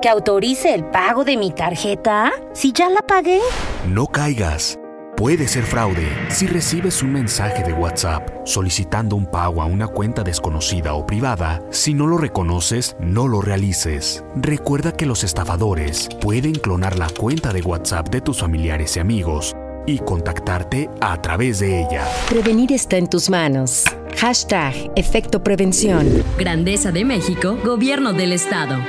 ¿Que autorice el pago de mi tarjeta? Si ya la pagué. No caigas. Puede ser fraude si recibes un mensaje de WhatsApp solicitando un pago a una cuenta desconocida o privada. Si no lo reconoces, no lo realices. Recuerda que los estafadores pueden clonar la cuenta de WhatsApp de tus familiares y amigos y contactarte a través de ella. Prevenir está en tus manos. Hashtag Efecto Prevención. Grandeza de México, Gobierno del Estado.